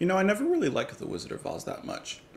You know, I never really liked The Wizard of Oz that much.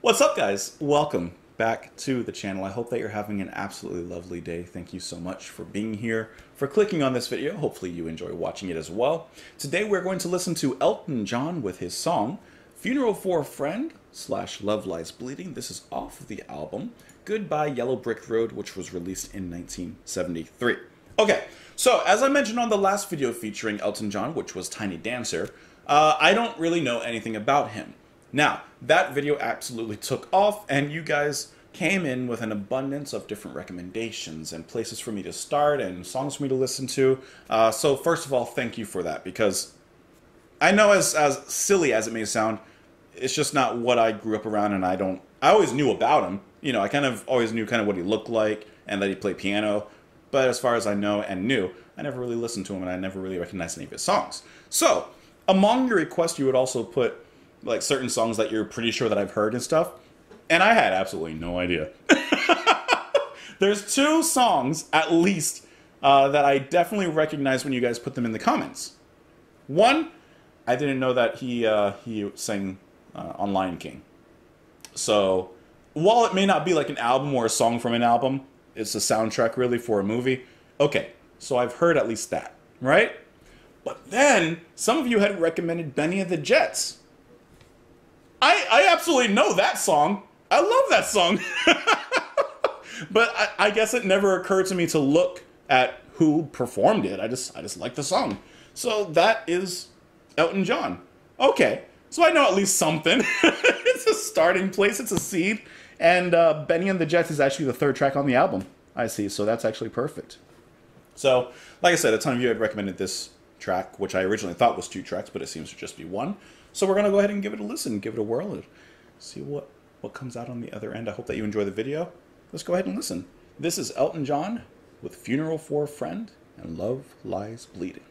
What's up, guys? Welcome back to the channel. I hope that you're having an absolutely lovely day. Thank you so much for being here, for clicking on this video. Hopefully you enjoy watching it as well. Today we're going to listen to Elton John with his song, Funeral for a Friend slash Love Lies Bleeding. This is off of the album Goodbye Yellow Brick Road, which was released in 1973. Okay, so as I mentioned on the last video featuring Elton John, which was Tiny Dancer, uh, I don't really know anything about him. Now, that video absolutely took off, and you guys came in with an abundance of different recommendations and places for me to start and songs for me to listen to. Uh, so, first of all, thank you for that because I know, as as silly as it may sound, it's just not what I grew up around, and I don't. I always knew about him. You know, I kind of always knew kind of what he looked like and that he played piano. But as far as I know and knew, I never really listened to him and I never really recognized any of his songs. So, among your requests, you would also put like certain songs that you're pretty sure that I've heard and stuff. And I had absolutely no idea. There's two songs, at least, uh, that I definitely recognize when you guys put them in the comments. One, I didn't know that he uh, he sang uh, on Lion King. So, while it may not be like an album or a song from an album, it's a soundtrack really for a movie. Okay, so I've heard at least that, right? But then some of you had recommended Benny of the Jets. I I absolutely know that song. I love that song. but I, I guess it never occurred to me to look at who performed it. I just I just like the song. So that is Elton John. Okay, so I know at least something. it's a starting place. It's a seed. And uh, Benny and the Jets is actually the third track on the album. I see. So that's actually perfect. So, like I said, a ton of you had recommended this track, which I originally thought was two tracks, but it seems to just be one. So we're gonna go ahead and give it a listen, give it a whirl, and see what what comes out on the other end. I hope that you enjoy the video. Let's go ahead and listen. This is Elton John with "Funeral for a Friend" and "Love Lies Bleeding."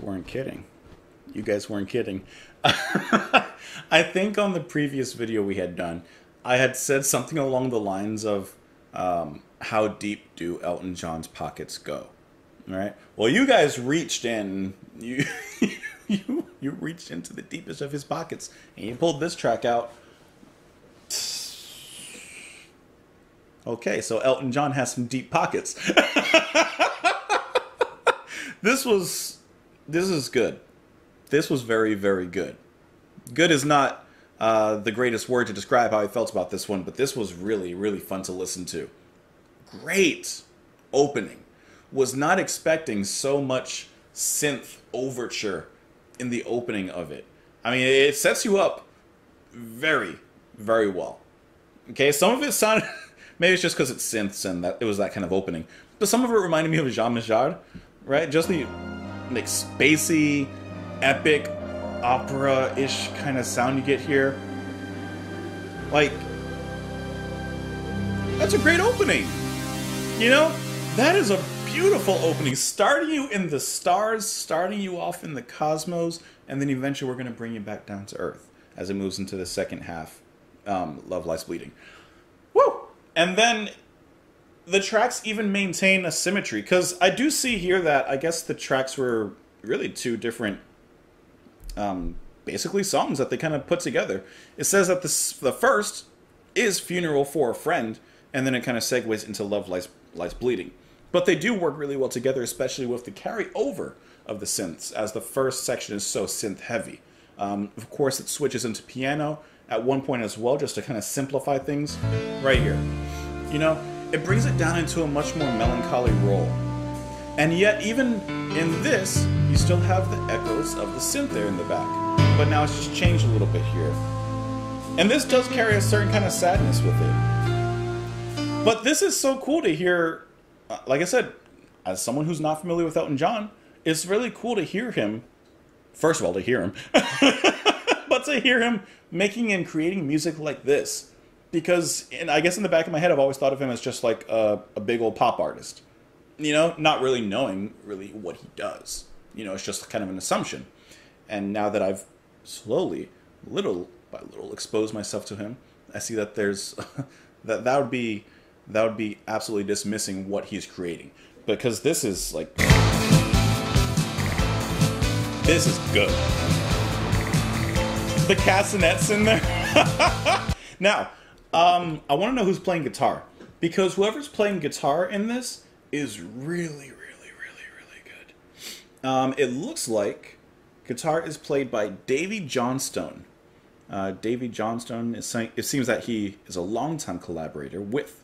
Weren't kidding. You guys weren't kidding. I think on the previous video we had done, I had said something along the lines of, um, "How deep do Elton John's pockets go?" All right. Well, you guys reached in. You you you reached into the deepest of his pockets and you pulled this track out. Okay, so Elton John has some deep pockets. this was this is good. This was very very good. Good is not uh, the greatest word to describe how I felt about this one, but this was really really fun to listen to. Great opening. Was not expecting so much synth overture in the opening of it. I mean, it sets you up very very well. Okay, some of it sounded maybe it's just because it's synths and that it was that kind of opening, but some of it reminded me of Jean-Michel Jarre right? Just the like spacey, epic, opera-ish kind of sound you get here. Like that's a great opening. You know, that is a beautiful opening, starting you in the stars, starting you off in the cosmos, and then eventually we're going to bring you back down to Earth as it moves into the second half. Um, Love Lies Bleeding. Woo! And then the tracks even maintain a symmetry because I do see here that I guess the tracks were really two different, um, basically songs that they kind of put together. It says that this the first is "Funeral for a Friend," and then it kind of segues into "Love Lies Lies Bleeding." But they do work really well together, especially with the carryover of the synths, as the first section is so synth heavy. Um, of course, it switches into piano at one point as well, just to kind of simplify things. Right here, you know it brings it down into a much more melancholy role. And yet, even in this, you still have the echoes of the synth there in the back. But now it's just changed a little bit here. And this does carry a certain kind of sadness with it. But this is so cool to hear. Uh, like I said, as someone who's not familiar with Elton John, it's really cool to hear him. First of all, to hear him, but to hear him making and creating music like this because and I guess in the back of my head I've always thought of him as just like a, a big old pop artist. You know, not really knowing really what he does. You know, it's just kind of an assumption. And now that I've slowly, little by little, exposed myself to him, I see that there's that that would be that would be absolutely dismissing what he's creating because this is like this is good. The castanets in there. now, um, I want to know who's playing guitar because whoever's playing guitar in this is really, really, really, really good. Um, it looks like guitar is played by Davey Johnstone. Uh, Davey Johnstone is saying it seems that he is a longtime collaborator with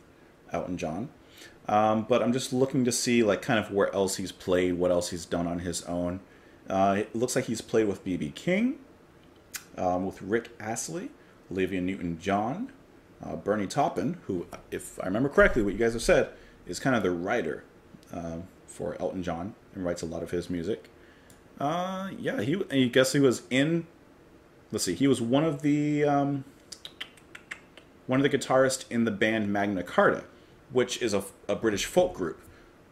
Elton John. Um, but I'm just looking to see like kind of where else he's played, what else he's done on his own. Uh, it looks like he's played with BB King, um, with Rick Astley, Olivia Newton-John, uh, Bernie Taupin, who, if I remember correctly, what you guys have said, is kind of the writer uh, for Elton John and writes a lot of his music. Uh, yeah, he. I guess he was in. Let's see. He was one of the um, one of the guitarists in the band Magna Carta, which is a, a British folk group.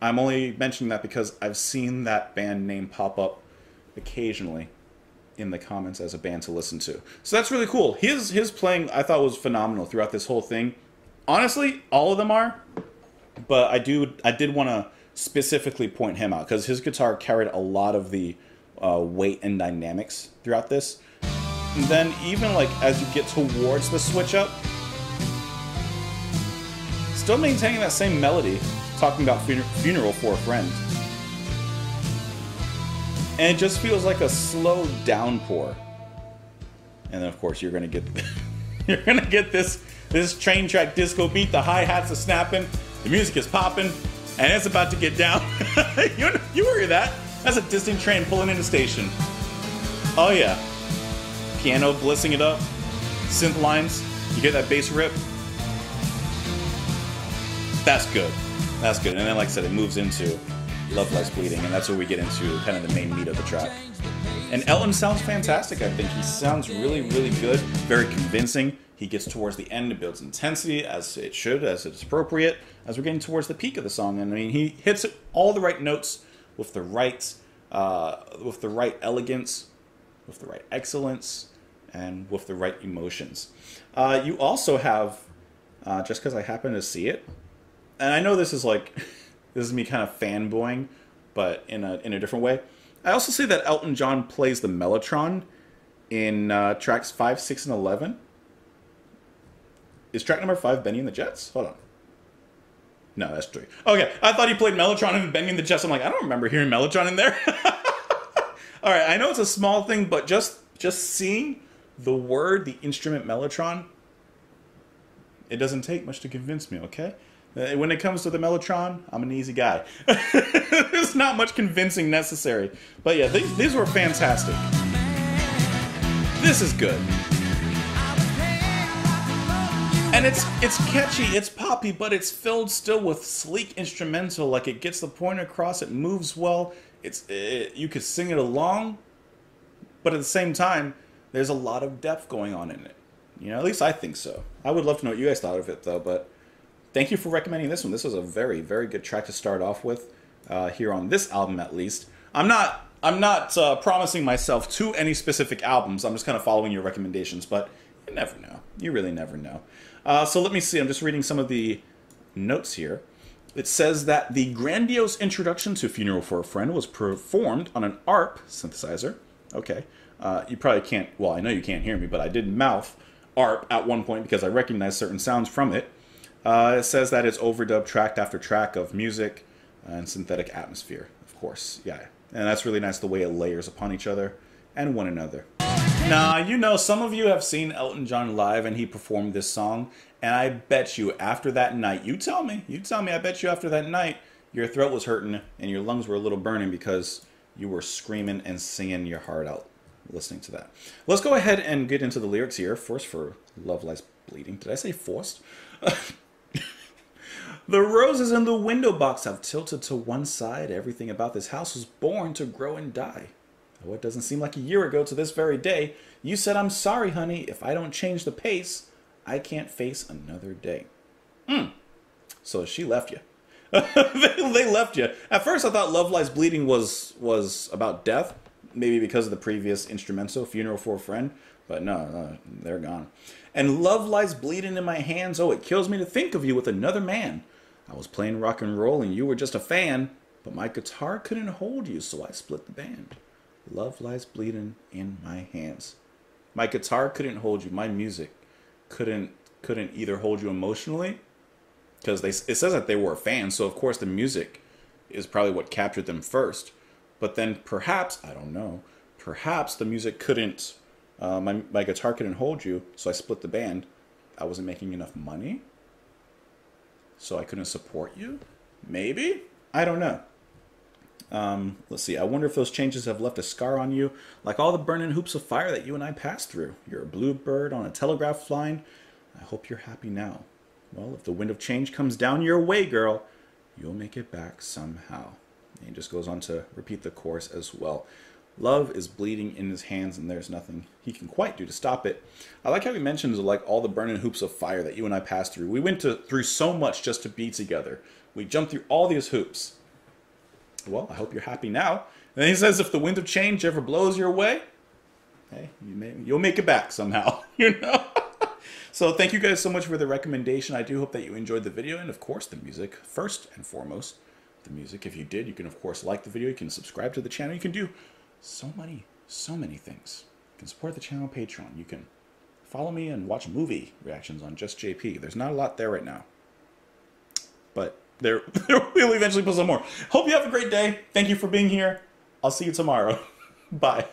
I'm only mentioning that because I've seen that band name pop up occasionally in the comments as a band to listen to. So that's really cool. His his playing I thought was phenomenal throughout this whole thing. Honestly, all of them are, but I do I did want to specifically point him out because his guitar carried a lot of the uh, weight and dynamics throughout this. And then even like as you get towards the switch up, still maintaining that same melody, talking about funeral for a friend and it just feels like a slow downpour. And then of course you're gonna get you're gonna get this this train track disco beat. The hi hats are snapping, the music is popping, and it's about to get down. you you hear that? That's a distant train pulling into station. Oh yeah, piano blissing it up, synth lines. You get that bass rip. That's good. That's good. And then, like I said, it moves into Love Lies Bleeding, and that's where we get into kind of the main meat of the track. And Elton sounds fantastic, I think. He sounds really, really good, very convincing. He gets towards the end, it builds intensity as it should, as it's appropriate, as we're getting towards the peak of the song. And I mean, he hits all the right notes with the right uh, with the right elegance, with the right excellence, and with the right emotions. Uh, you also have, uh, just because I happen to see it, and I know this is like, this is me kind of fanboying, but in a in a different way. I also see that Elton John plays the mellotron in uh, tracks five, six, and eleven. Is track number five Benny and the Jets? Hold on. No, that's three. Okay, I thought he played Mellotron in Benny and the Jets. I'm like, I don't remember hearing Mellotron in there. All right, I know it's a small thing, but just just seeing the word, the instrument Mellotron, it doesn't take much to convince me. Okay, Uh, when it comes to the Mellotron, I'm an easy guy. There's not much convincing necessary. But yeah, these, these were fantastic. This is good. And it's it's catchy, it's poppy, but it's filled still with sleek instrumental. Like it gets the point across, it moves well. It's it, you could sing it along, but at the same time, there's a lot of depth going on in it. You know, at least I think so. I would love to know what you guys thought of it, though. But thank you for recommending this one. This was a very very good track to start off with uh, here on this album, at least. I'm not I'm not uh, promising myself to any specific albums. I'm just kind of following your recommendations, but you never know. You really never know. Uh, so let me see. I'm just reading some of the notes here. It says that the grandiose introduction to Funeral for a Friend was performed on an ARP synthesizer. Okay. Uh, you probably can't, well, I know you can't hear me, but I did mouth ARP at one point because I recognized certain sounds from it. Uh, it says that it's overdubbed track after track of music and synthetic atmosphere, of course. Yeah. And that's really nice the way it layers upon each other and one another. Now, you know, some of you have seen Elton John live and he performed this song, and I bet you after that night, you tell me, you tell me, I bet you after that night, your throat was hurting and your lungs were a little burning because you were screaming and singing your heart out listening to that. Let's go ahead and get into the lyrics here. First for Love Lies Bleeding. Did I say forced? the roses in the window box have tilted to one side. Everything about this house was born to grow and die. What doesn't seem like a year ago to this very day, you said, I'm sorry, honey, if I don't change the pace, I can't face another day. Hmm. So she left you. they, left you. At first, I thought Love Lies Bleeding was was about death, maybe because of the previous instrumental, Funeral for a Friend. But no, no, they're gone. And Love Lies Bleeding in my hands. Oh, it kills me to think of you with another man. I was playing rock and roll and you were just a fan, but my guitar couldn't hold you, so I split the band. Love lies bleeding in my hands. My guitar couldn't hold you. My music couldn't couldn't either hold you emotionally because they it says that they were a fan, so of course the music is probably what captured them first. But then perhaps I don't know. Perhaps the music couldn't. Uh, my my guitar couldn't hold you, so I split the band. I wasn't making enough money, so I couldn't support you. Maybe I don't know. Um, let's see. I wonder if those changes have left a scar on you, like all the burning hoops of fire that you and I passed through. You're a bluebird on a telegraph line. I hope you're happy now. Well, if the wind of change comes down your way, girl, you'll make it back somehow. And he just goes on to repeat the chorus as well. Love is bleeding in his hands, and there's nothing he can quite do to stop it. I like how he mentions like all the burning hoops of fire that you and I passed through. We went to, through so much just to be together. We jumped through all these hoops well, I hope you're happy now. And he says, if the wind of change ever blows your way, hey, you may, you'll make it back somehow, you know? so thank you guys so much for the recommendation. I do hope that you enjoyed the video and, of course, the music first and foremost. The music, if you did, you can, of course, like the video. You can subscribe to the channel. You can do so many, so many things. You can support the channel Patreon. You can follow me and watch movie reactions on Just JP. There's not a lot there right now. But there, we'll eventually put some more. Hope you have a great day. Thank you for being here. I'll see you tomorrow. Bye.